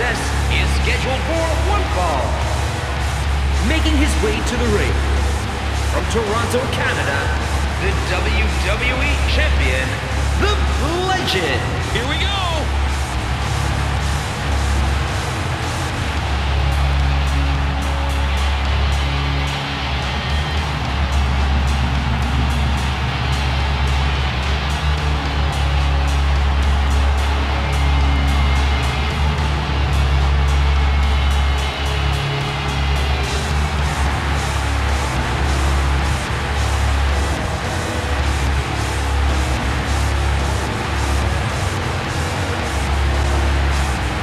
contest is scheduled for one fall. Making his way to the ring from Toronto, Canada, the WWE Champion, The Legend.